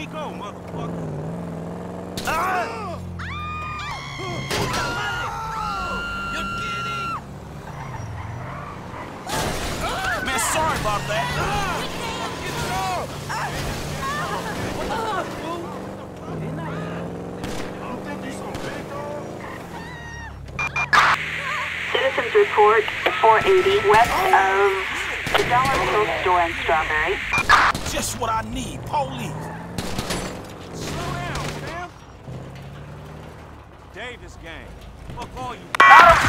me go, motherfucker. Ah! You're kidding! Man, sorry about that. Citizens report 480 west of the Dollar Store store in Strawberry. Just what I need, police. Davis gang. Fuck all you.